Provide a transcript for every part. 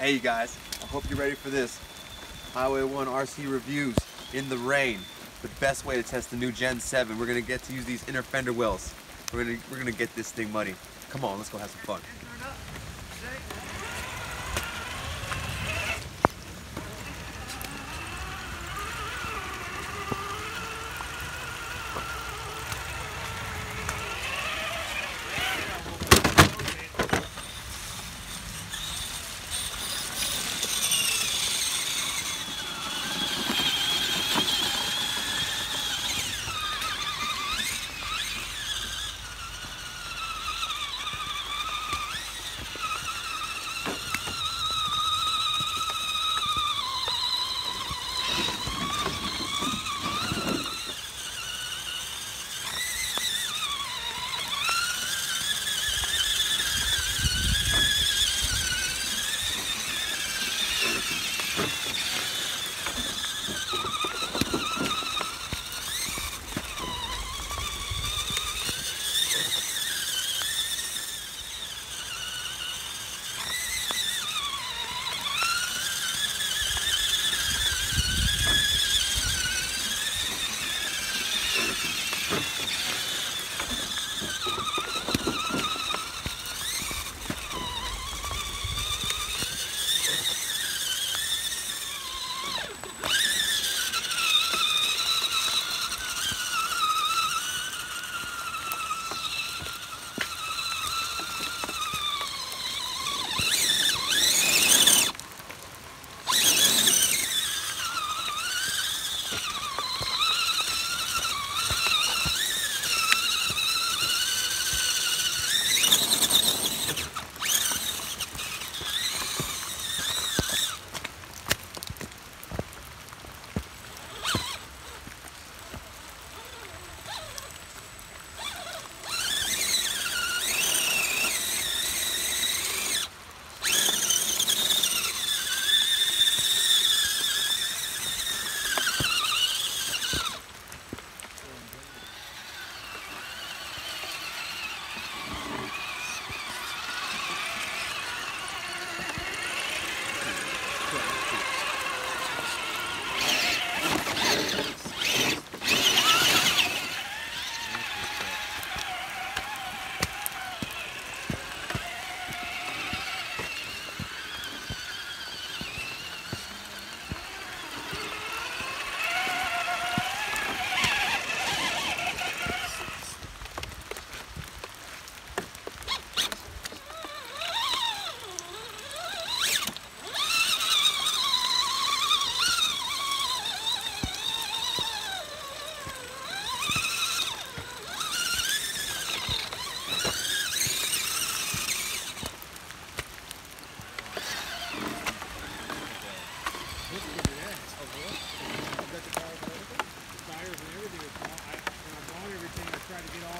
Hey, you guys, I hope you're ready for this. Highway 1 RC reviews in the rain. The best way to test the new Gen 7. We're gonna get to use these inner fender wells. We're gonna, we're gonna get this thing muddy. Come on, let's go have some fun. Try to get all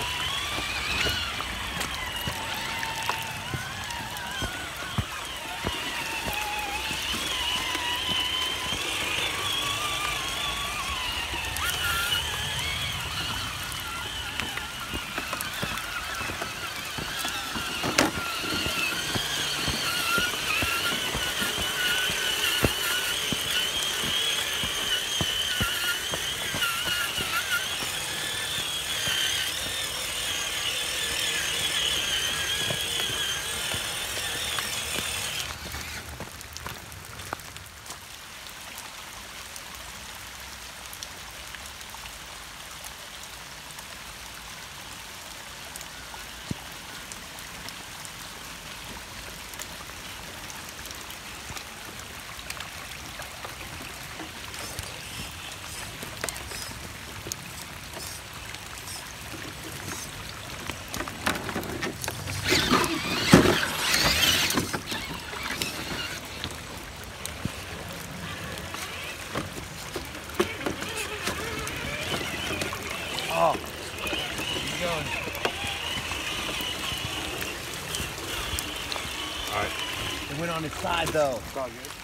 Oh. Keep going. All right. It went on its side though. It's all good.